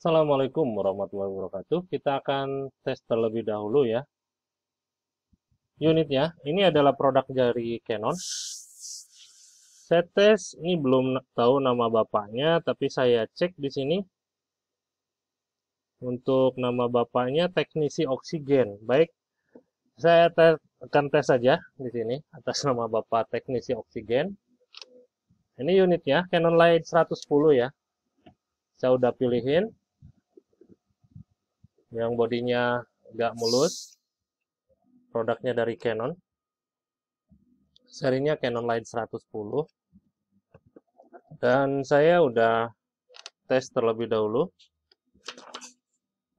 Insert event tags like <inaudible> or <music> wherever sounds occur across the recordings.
Assalamualaikum warahmatullahi wabarakatuh. Kita akan tes terlebih dahulu ya. Unitnya, ini adalah produk dari Canon. Saya tes, ini belum tahu nama bapaknya, tapi saya cek di sini. Untuk nama bapaknya teknisi oksigen. Baik, saya tes, akan tes saja di sini atas <laughs> nama bapak teknisi oksigen. Ini unitnya Canon Light 110 ya. Saya udah pilihin yang bodinya nggak mulus produknya dari Canon. Serinya Canon Light 110 dan saya udah tes terlebih dahulu.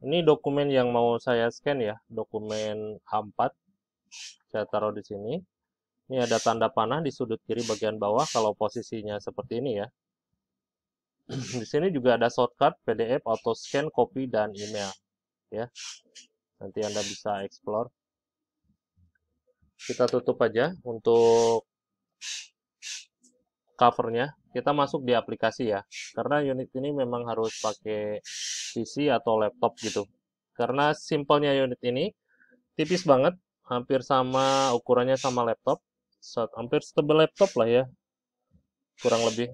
Ini dokumen yang mau saya scan ya dokumen A4 saya taruh di sini. Ini ada tanda panah di sudut kiri bagian bawah kalau posisinya seperti ini ya. <clears throat> Di sini juga ada shortcut PDF auto scan copy dan email ya. Nanti anda bisa explore. Kita tutup aja untuk covernya. Kita masuk di aplikasi ya karena unit ini memang harus pakai PC atau laptop gitu. Karena simpelnya unit ini tipis banget hampir sama ukurannya sama laptop. Hampir setebal laptop lah ya kurang lebih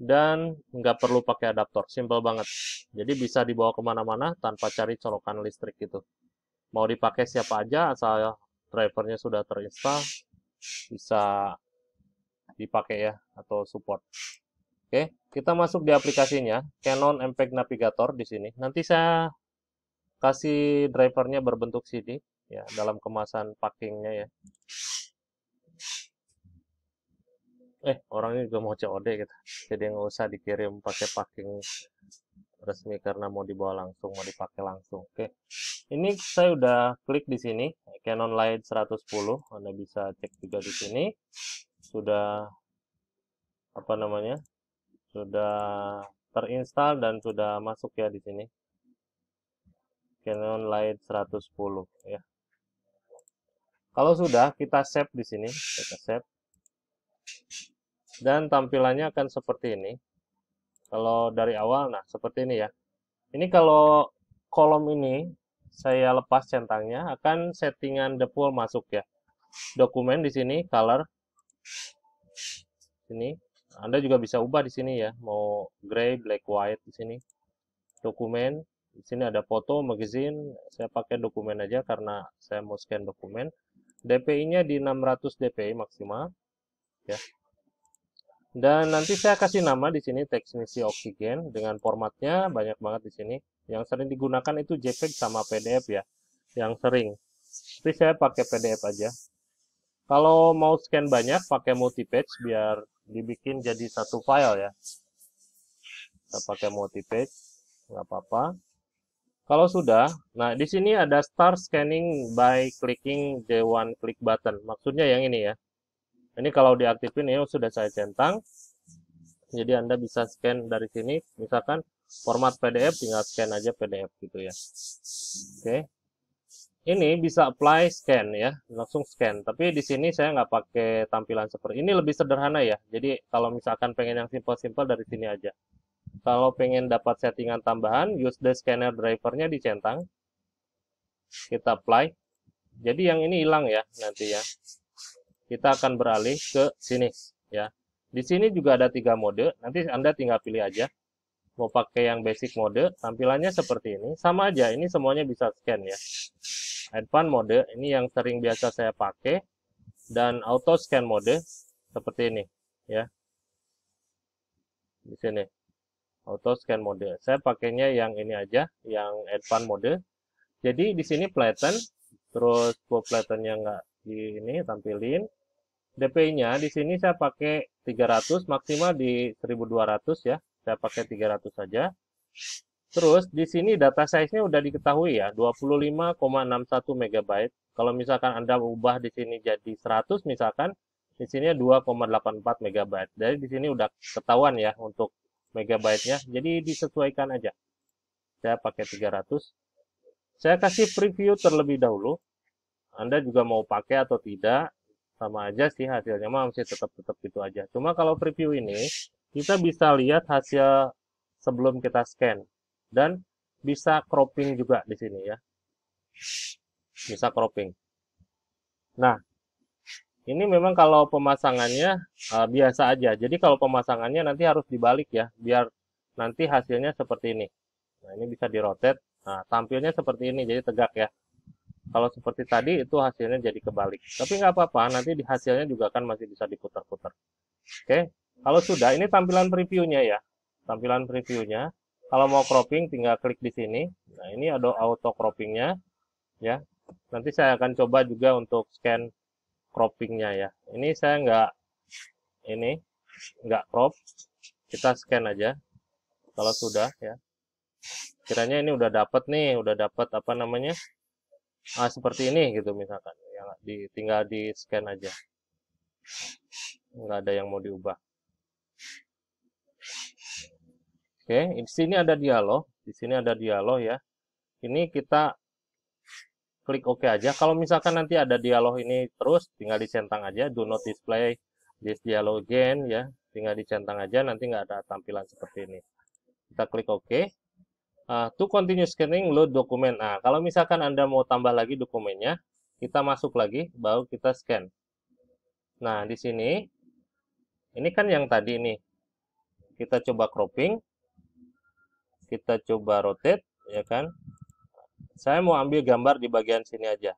dan nggak perlu pakai adaptor, simple banget. Jadi bisa dibawa ke mana-mana tanpa cari colokan listrik gitu. Mau dipakai siapa aja, asal drivernya sudah terinstall, bisa dipakai ya, atau support. Oke, kita masuk di aplikasinya, Canon MPEG Navigator di sini. Nanti saya kasih drivernya berbentuk CD, ya, dalam kemasan packingnya ya. Eh orangnya juga mau COD gitu. Jadi nggak usah dikirim pakai packing resmi karena mau dibawa langsung mau dipakai langsung. Oke. Ini saya udah klik di sini Canon Light 110 Anda bisa cek juga di sini. Sudah apa namanya sudah terinstall dan sudah masuk ya di sini. Canon Light 110 ya. Kalau sudah kita save di sini. Kita save dan tampilannya akan seperti ini. Kalau dari awal nah seperti ini ya. Ini kalau kolom ini saya lepas centangnya akan settingan default masuk ya. Dokumen di sini color. Sini Anda juga bisa ubah di sini ya. Mau gray black white di sini. Dokumen di sini ada foto magazine. Saya pakai dokumen aja karena saya mau scan dokumen. DPI-nya di 600 DPI maksimal ya dan nanti saya kasih nama di sini teknisi oksigen dengan formatnya banyak banget di sini. Yang sering digunakan itu JPEG sama PDF ya, yang sering. Tapi saya pakai PDF aja. Kalau mau scan banyak, pakai multi-page biar dibikin jadi satu file ya. Kita pakai multi-page, nggak apa-apa. Kalau sudah, nah di sini ada start scanning by clicking the one click button. Maksudnya yang ini ya. Ini kalau diaktifin ya sudah saya centang. Jadi Anda bisa scan dari sini, misalkan format PDF tinggal scan aja PDF gitu ya. Oke. Ini bisa apply scan ya, langsung scan. Tapi di sini saya nggak pakai tampilan seperti ini lebih sederhana ya. Jadi kalau misalkan pengen yang simple-simple dari sini aja. Kalau pengen dapat settingan tambahan, use the scanner drivernya dicentang. Kita apply. Jadi yang ini hilang ya nanti ya kita akan beralih ke sini ya. Di sini juga ada tiga mode, nanti Anda tinggal pilih aja. Mau pakai yang basic mode, tampilannya seperti ini. Sama aja, ini semuanya bisa scan ya. Advanced mode, ini yang sering biasa saya pakai. Dan auto scan mode, seperti ini ya. Di sini. Auto scan mode. Saya pakainya yang ini aja, yang advanced mode. Jadi di sini flatten, terus full flattennya nggak di ini tampilin DPI-nya di sini saya pakai 300 maksimal di 1200 ya. Saya pakai 300 saja. Terus di sini data size-nya udah diketahui ya, 25,61 MB. Kalau misalkan Anda ubah di sini jadi 100 misalkan, di sini 2,84 MB. Jadi di sini udah ketahuan ya untuk megabyte-nya. Jadi disesuaikan aja. Saya pakai 300. Saya kasih preview terlebih dahulu. Anda juga mau pakai atau tidak, sama aja sih hasilnya mah masih tetap tetap gitu aja cuma kalau preview ini kita bisa lihat hasil sebelum kita scan dan bisa cropping juga di sini ya. Bisa cropping. Nah, ini memang kalau pemasangannya uh, biasa aja. Jadi kalau pemasangannya nanti harus dibalik ya, biar nanti hasilnya seperti ini. Nah, ini bisa dirotate. Nah, tampilnya seperti ini, jadi tegak ya. Kalau seperti tadi, itu hasilnya jadi kebalik. Tapi nggak apa-apa, nanti hasilnya juga kan masih bisa diputar-putar. Oke, kalau sudah, ini tampilan previewnya ya. Tampilan previewnya. Kalau mau cropping, tinggal klik di sini. Nah, ini ada auto croppingnya. Ya, nanti saya akan coba juga untuk scan croppingnya ya. Ini saya nggak, ini nggak crop. Kita scan aja. Kalau sudah ya. Kiranya ini udah dapat nih, udah dapat apa namanya? Ah, seperti ini gitu misalkan yang di, tinggal di scan aja. Nggak ada yang mau diubah. Oke di sini ada dialog di sini ada dialog ya. Ini kita klik OK aja. Kalau misalkan nanti ada dialog ini terus tinggal dicentang aja do not display this dialog again ya. Tinggal dicentang aja nanti nggak ada tampilan seperti ini. Kita klik OK uh, to continue scanning load dokumen. Nah, kalau misalkan Anda mau tambah lagi dokumennya, kita masuk lagi, baru kita scan. Nah, di sini, ini kan yang tadi nih. Kita coba cropping, kita coba rotate, ya kan. Saya mau ambil gambar di bagian sini aja.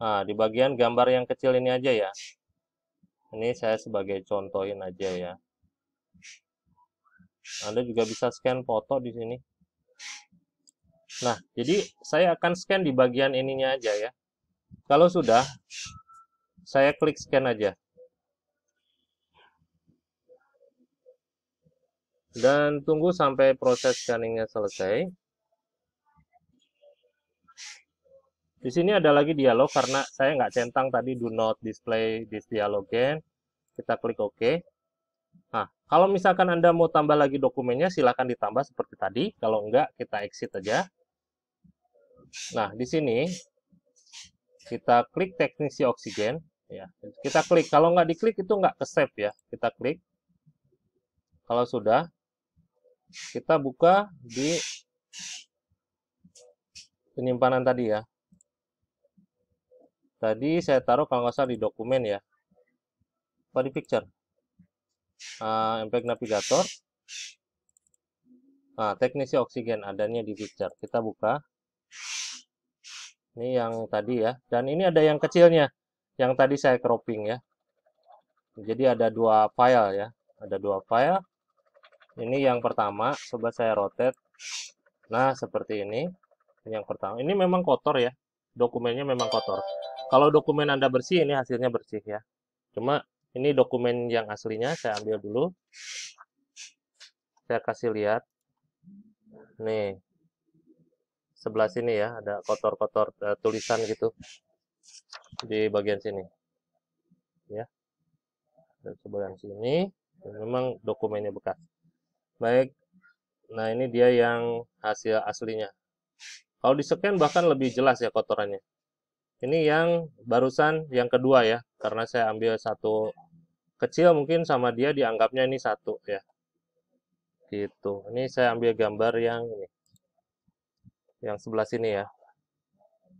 Nah, di bagian gambar yang kecil ini aja ya. Ini saya sebagai contohin aja ya. Anda juga bisa scan foto di sini. Nah, jadi saya akan scan di bagian ininya aja ya. Kalau sudah, saya klik scan aja. Dan tunggu sampai proses scanningnya selesai. Di sini ada lagi dialog karena saya nggak centang tadi do not display this dialog again. Kita klik OK. Nah, kalau misalkan Anda mau tambah lagi dokumennya, silakan ditambah seperti tadi. Kalau enggak, kita exit aja. Nah, di sini kita klik teknisi oksigen. Ya, kita klik. Kalau nggak diklik itu nggak ke save ya. Kita klik. Kalau sudah, kita buka di penyimpanan tadi ya. Tadi saya taruh kalau nggak salah di dokumen ya. Apa di picture? Uh, impact navigator. Nah, teknisi oksigen adanya di picture. Kita buka. Ini yang tadi ya. Dan ini ada yang kecilnya. Yang tadi saya cropping ya. Jadi ada dua file ya. Ada dua file. Ini yang pertama. Coba saya rotate. Nah, seperti ini. Ini yang pertama. Ini memang kotor ya. Dokumennya memang kotor. Kalau dokumen Anda bersih, ini hasilnya bersih ya. Cuma ini dokumen yang aslinya, saya ambil dulu. Saya kasih lihat. Nih, sebelah sini ya, ada kotor-kotor uh, tulisan gitu. Di bagian sini. Ya. Dan sebelah sini, memang dokumennya bekas. Baik, nah ini dia yang hasil aslinya. Kalau di scan bahkan lebih jelas ya kotorannya. Ini yang barusan yang kedua ya, karena saya ambil satu kecil mungkin sama dia dianggapnya ini satu ya. Gitu. Ini saya ambil gambar yang ini. Yang sebelah sini ya.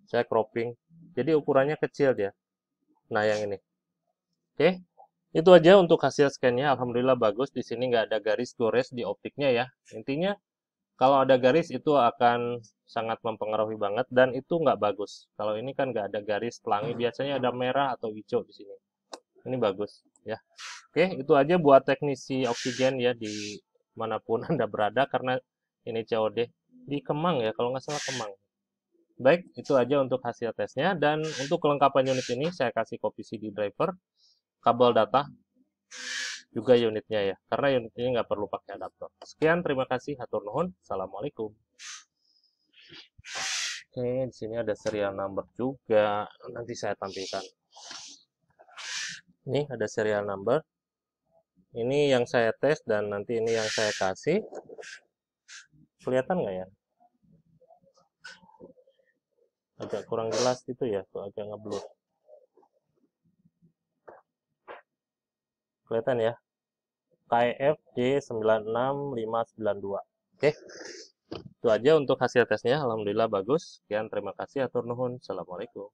Saya cropping. Jadi ukurannya kecil dia. Nah, yang ini. Oke. Itu aja untuk hasil scan-nya. Alhamdulillah bagus. Di sini nggak ada garis gores di optiknya ya. Intinya kalau ada garis itu akan sangat mempengaruhi banget dan itu nggak bagus. Kalau ini kan nggak ada garis pelangi, biasanya ada merah atau hijau di sini. Ini bagus ya. Oke, itu aja buat teknisi oksigen ya di mana pun <laughs> Anda berada karena ini COD di Kemang ya, kalau nggak salah Kemang. Baik, itu aja untuk hasil tesnya dan untuk kelengkapan unit ini saya kasih kopi CD driver, kabel data, juga unitnya ya. Karena unit ini nggak perlu pakai adaptor. Sekian, terima kasih. Hatur nuhun. Assalamualaikum. Oke, di sini ada serial number juga. Nanti saya tampilkan. Ini ada serial number. Ini yang saya tes dan nanti ini yang saya kasih. Kelihatan nggak ya? Agak kurang jelas gitu ya, agak ngeblur. Kelihatan ya? KF D96592. Oke. Itu aja untuk hasil tesnya. Alhamdulillah bagus. Sekian terima kasih atur nuhun. Assalamualaikum.